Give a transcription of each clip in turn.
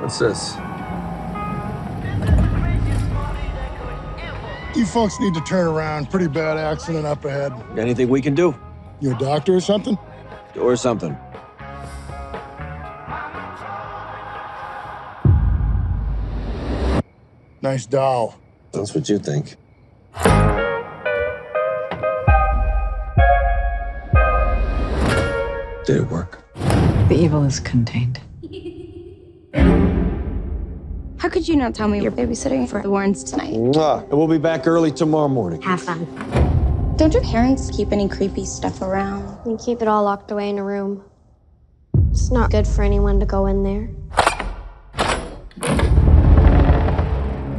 What's this? You folks need to turn around. Pretty bad accident up ahead. Anything we can do? You a doctor or something? Or something. Nice doll. That's what you think. Did it work? The evil is contained. How could you not tell me you're babysitting for the Warrens tonight? Mwah. And we'll be back early tomorrow morning. Have fun. Don't your parents keep any creepy stuff around? We keep it all locked away in a room. It's not good for anyone to go in there.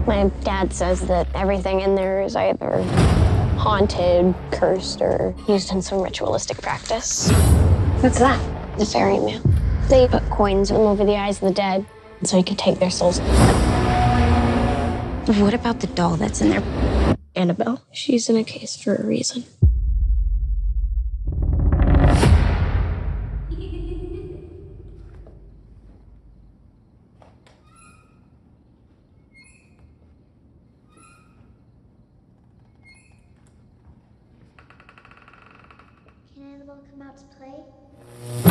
My dad says that everything in there is either haunted, cursed, or used in some ritualistic practice. What's that? The ferryman. They put coins over the eyes of the dead so he could take their souls. What about the doll that's in there? Annabelle. She's in a case for a reason. Can Annabelle come out to play?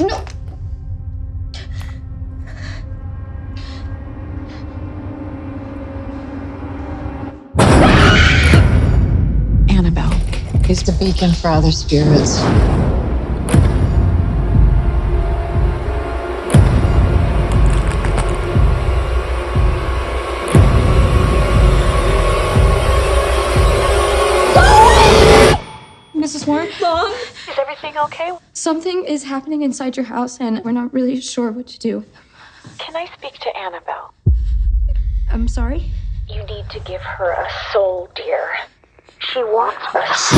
No. Annabelle is the beacon for other spirits. Mrs. Warren? Mom? Is everything okay? Something is happening inside your house, and we're not really sure what to do. Can I speak to Annabelle? I'm sorry? You need to give her a soul, dear. She wants us.